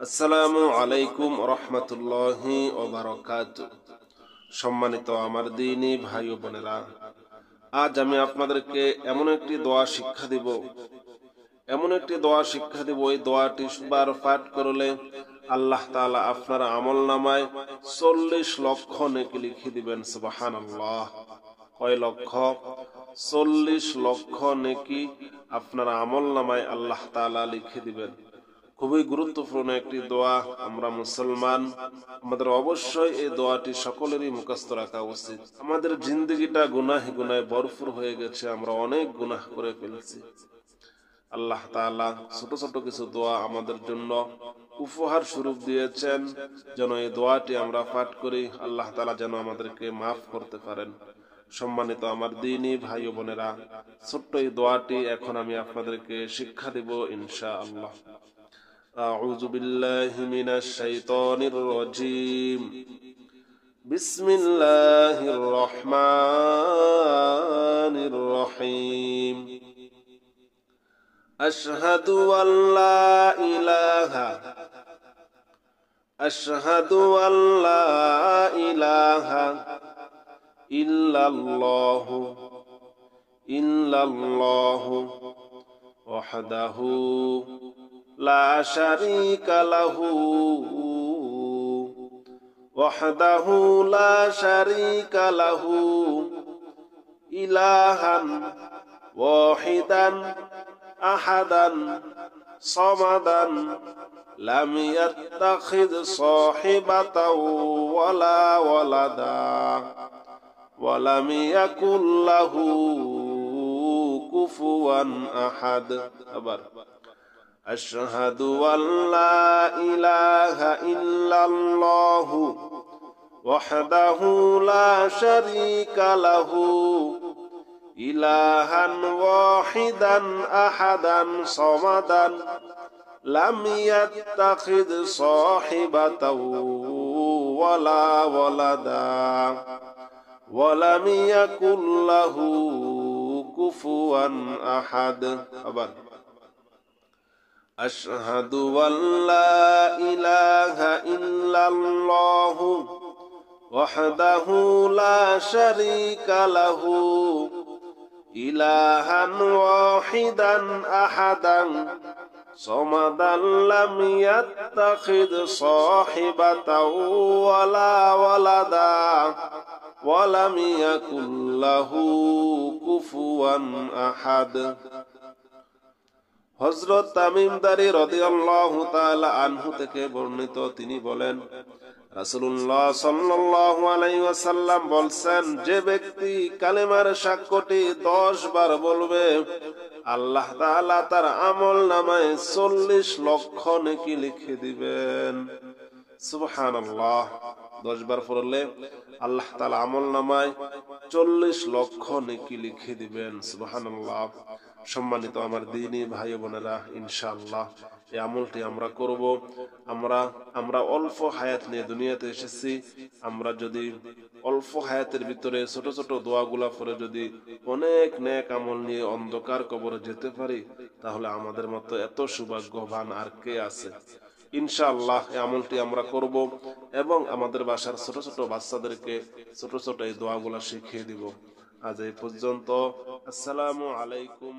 আসসালামু আলাইকুম রহমতুল্লাহি ওবারকাত সম্মানিত আমার দিনী ভাই ও বোনেরা, আজ আমি আপনাদেরকে এমন একটি দোয়া শিক্ষা দিব। এমন একটি দোয়া শিক্ষা দিব, এই দোয়াটি সুবার পাঠ করলে আল্লাহ তাআলা আপনার আমল নামায় চল্লিশ লক্ষ নেকি লিখে দিবেন সুবাহান আল্লাহ কয় লক্ষ? চল্লিশ লক্ষ নেকি আপনার আমল নামায় আল্লাহ তাআলা লিখে দিবেন। খুবই গুরুত্বপূর্ণ একটি দোয়া, আমরা মুসলমান। আমাদের অবশ্যই এই দোয়াটি সকলেরই মুখস্থ রাখা উচিত। আমাদের জিন্দগিটা গুনাহ গুনায় ভরপুর হয়ে গেছে, আমরা অনেক গুনাহ করে ফেলেছি। আল্লাহ তাআলা ছোট ছোট কিছু দোয়া আমাদের জন্য উপহার স্বরূপ দিয়েছেন, যেন এই দোয়াটি আমরা পাঠ করি। আল্লাহ তাআলা যেন আমাদেরকে মাফ করতে পারেন। সম্মানিত আমার দিনই ভাই ও বোনেরা, ছোট্ট এই দোয়াটি এখন আমি আপনাদেরকে শিক্ষা দেব ইনশা আল্লাহ أعوذ بالله من الشيطان الرجيم. بسم الله الرحمن الرحيم. أشهد أن لا إله أشهد أن لا إله إلا الله إلا الله وحده لا شريك له. وحده لا شريك له. إلها واحدا أحدا صمدا لم يتخذ صاحبة ولا ولدا ولم يكن له كفوا أحد. أبر أشهد أن لا إله إلا الله وحده لا شريك له إلها واحدا أحدا صمدا لم يتخذ صاحبة ولا ولدا ولم يكن له كفوا أحد. أبدا. أشهد أن لا إله إلا الله وحده لا شريك له إلها واحدا أحدا صمدا لم يتخذ صاحبة ولا ولدا ولم يكن له كفوا أحد. হজরত তামিমদারি রদিয়াল্লাহু তাআলা আনহু থেকে বর্ণিত তিনি বলেন, রাসূলুল্লাহ সাল্লাল্লাহু আলাইহি বলছেন, যে ব্যক্তি কালেমার সাক্ষ্যটি 10 বার বলবে, আল্লাহ তাআলা তার আমল নামায় 40 লক্ষ নেকি লিখে দিবেন। সুবহানাল্লাহ। 10 বার পড়লে আল্লাহ তাআলা আমল নামায় 40 লক্ষ নেকি লিখে দিবেন। সুবহানাল্লাহ। সম্মানিত আমার দিনী ভাই বোনেরা, ইনশাআল্লাহ এই আমলটি আমরা করব। আমরা আমরা অল্প হায়াত নিয়ে দুনিয়াতে এসেছি। আমরা যদি অল্প হায়াতের ভিতরে ছোট ছোট দোয়াগুলা পরে যদি অনেক নেক আমল নিয়ে অন্ধকার কবরে যেতে পারি, তাহলে আমাদের মতো এত সৌভাগ্যবান আর কে আছে? ইনশাআল্লাহ এই আমলটি আমরা করব এবং আমাদের বাসার ছোট ছোট বাচ্চাদেরকে ছোট ছোট এই দোয়াগুলা শিখিয়ে দিব। আজ এই পর্যন্ত আসসালামু আলাইকুম